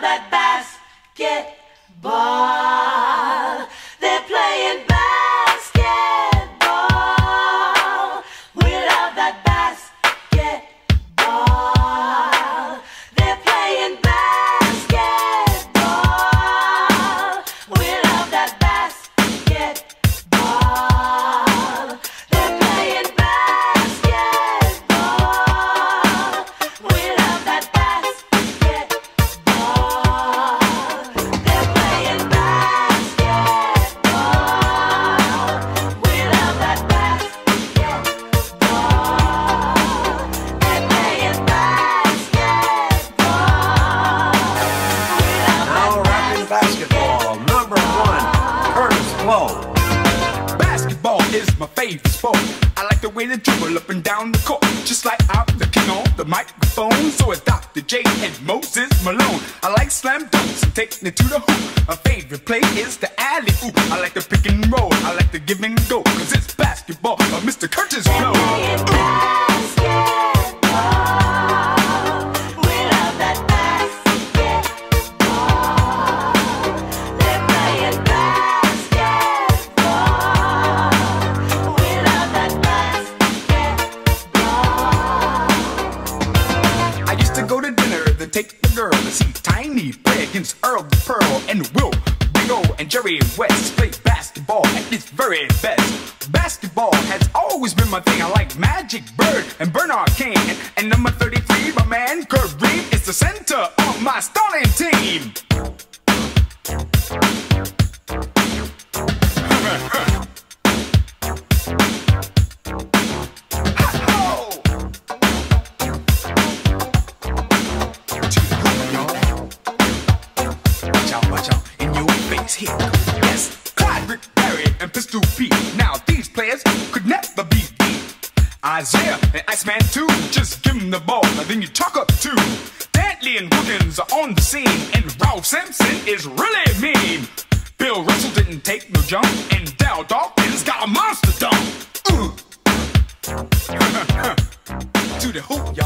that basket ball. Favorite sport. I like the way they dribble up and down the court, just like I'm the king on the microphone. So it's Dr. J and Moses Malone. I like slam dunks and taking it to the hoop. My favorite play is the alley oop. I like the pick and roll. I like the give and go, cause it's basketball. Mr. Kurtis take the girl to see Tiny play against Earl the Pearl and Wilt, Big O, and Jerry West play basketball at its very best. Basketball has always been my thing. I like Magic Bird and Bernard King. And, and number 33, my man Kareem is the center of my starting team. Yes, Clyde, Rick, Barry, and Pistol Pete. Now these players could never be beat. Isiah and Iceman too, just give 'em the ball, and then you talk up too. Dantley and Wilkins are on the scene, and Ralph Sampson is really mean. Bill Russell didn't take no jump, and Darryl Dawkins got a monster dunk. To the hoop.